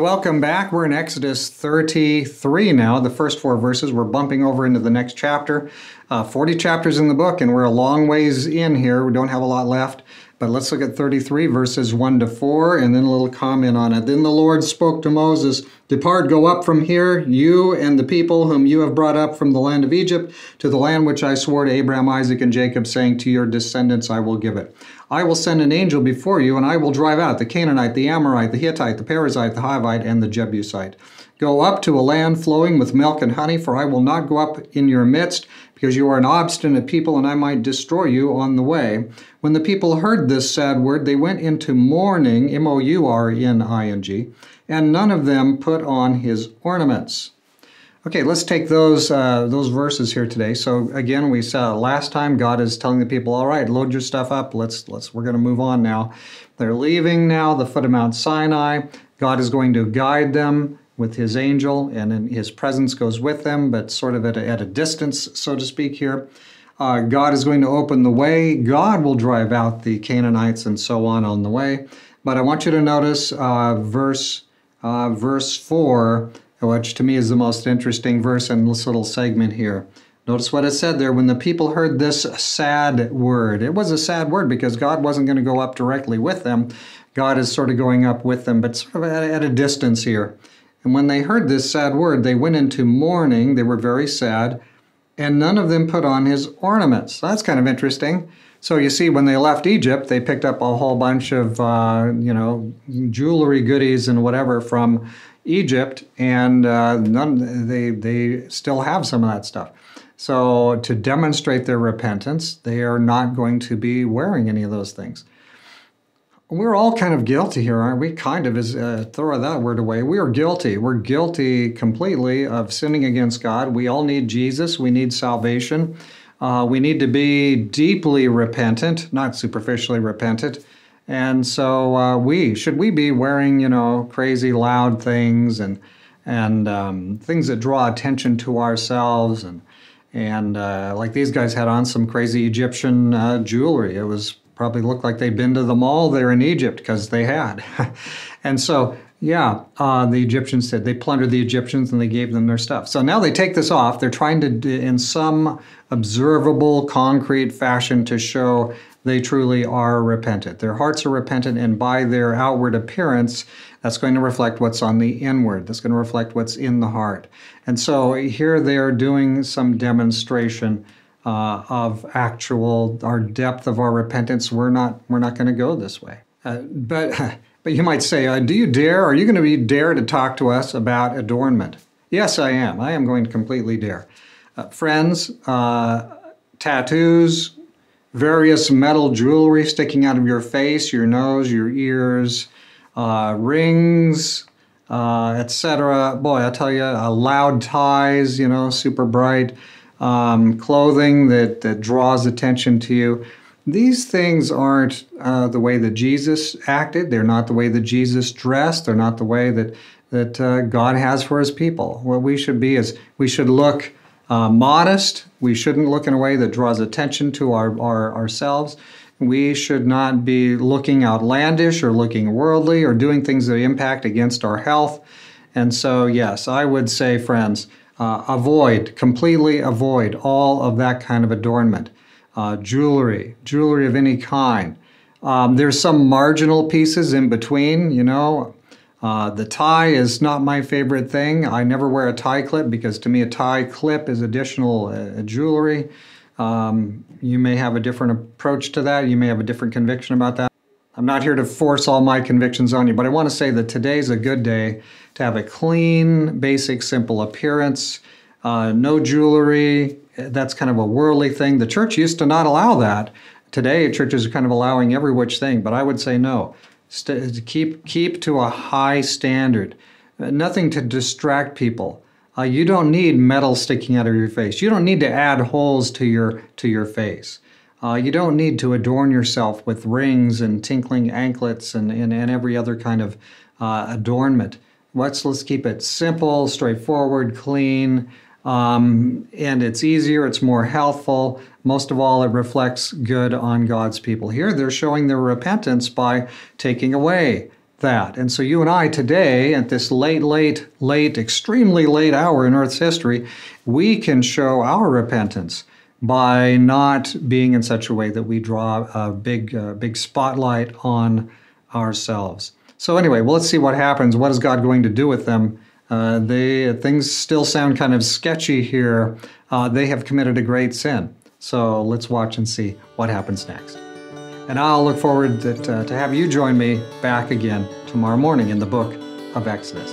welcome back. We're in Exodus 33 now. The first four verses. We're bumping over into the next chapter. Uh, 40 chapters in the book, and we're a long ways in here. We don't have a lot left. But let's look at 33 verses 1 to 4 and then a little comment on it. Then the Lord spoke to Moses Depart, go up from here, you and the people whom you have brought up from the land of Egypt, to the land which I swore to Abraham, Isaac, and Jacob, saying, To your descendants I will give it. I will send an angel before you, and I will drive out the Canaanite, the Amorite, the Hittite, the Perizzite, the Hivite, and the Jebusite. Go up to a land flowing with milk and honey, for I will not go up in your midst, because you are an obstinate people, and I might destroy you on the way. When the people heard this sad word, they went into mourning, M O U R N I N G, and none of them put on his ornaments. Okay, let's take those uh, those verses here today. So again, we saw last time God is telling the people, "All right, load your stuff up. Let's let's we're going to move on now." They're leaving now the foot of Mount Sinai. God is going to guide them with his angel, and his presence goes with them, but sort of at a, at a distance, so to speak, here. Uh, God is going to open the way. God will drive out the Canaanites and so on on the way. But I want you to notice uh, verse uh, verse four, which to me is the most interesting verse in this little segment here. Notice what it said there. When the people heard this sad word, it was a sad word because God wasn't going to go up directly with them. God is sort of going up with them, but sort of at, at a distance here. And when they heard this sad word, they went into mourning. They were very sad, and none of them put on his ornaments. That's kind of interesting. So you see, when they left Egypt, they picked up a whole bunch of, uh, you know, jewelry goodies and whatever from Egypt, and uh, none, they they still have some of that stuff. So to demonstrate their repentance, they are not going to be wearing any of those things we're all kind of guilty here, aren't we? Kind of is uh, throw that word away. We are guilty. We're guilty completely of sinning against God. We all need Jesus. We need salvation. Uh, we need to be deeply repentant, not superficially repentant. And so uh, we should we be wearing you know crazy loud things and and um, things that draw attention to ourselves and and uh, like these guys had on some crazy Egyptian uh, jewelry. It was probably looked like they'd been to the mall there in Egypt because they had. and so, yeah, uh, the Egyptians said they plundered the Egyptians and they gave them their stuff. So now they take this off. They're trying to, in some observable, concrete fashion, to show they truly are repentant. Their hearts are repentant, and by their outward appearance, that's going to reflect what's on the inward. That's going to reflect what's in the heart. And so here they are doing some demonstration uh, of actual our depth of our repentance, we're not we're not going to go this way. Uh, but but you might say, uh, do you dare? Are you going to be dare to talk to us about adornment? Yes, I am. I am going to completely dare. Uh, friends, uh, tattoos, various metal jewelry sticking out of your face, your nose, your ears, uh, rings, etc. Boy, I tell you, loud ties, you know, super bright um, clothing that, that draws attention to you. These things aren't uh, the way that Jesus acted. They're not the way that Jesus dressed. They're not the way that that uh, God has for His people. What we should be is we should look uh, modest. We shouldn't look in a way that draws attention to our, our ourselves. We should not be looking outlandish or looking worldly or doing things that impact against our health. And so, yes, I would say, friends, uh, avoid, completely avoid all of that kind of adornment. Uh, jewelry, jewelry of any kind. Um, there's some marginal pieces in between, you know. Uh, the tie is not my favorite thing. I never wear a tie clip because to me a tie clip is additional uh, jewelry. Um, you may have a different approach to that. You may have a different conviction about that. I'm not here to force all my convictions on you, but I want to say that today's a good day to have a clean, basic, simple appearance, uh, no jewelry. That's kind of a worldly thing. The church used to not allow that. Today, churches are kind of allowing every which thing, but I would say no. St- keep keep to a high standard. Nothing to distract people. Uh, you don't need metal sticking out of your face. You don't need to add holes to your to your face. Uh, you don't need to adorn yourself with rings and tinkling anklets and, and, and every other kind of uh, adornment. Let's, let's keep it simple, straightforward, clean, um, and it's easier, it's more healthful. Most of all, it reflects good on God's people. Here, they're showing their repentance by taking away that. And so you and I today, at this late, late, late, extremely late hour in Earth's history, we can show our repentance by not being in such a way that we draw a big, uh, big spotlight on ourselves. So anyway, well, let's see what happens. What is God going to do with them? Uh, they things still sound kind of sketchy here. Uh, they have committed a great sin. So let's watch and see what happens next. And I'll look forward to, uh, to have you join me back again tomorrow morning in the book of Exodus.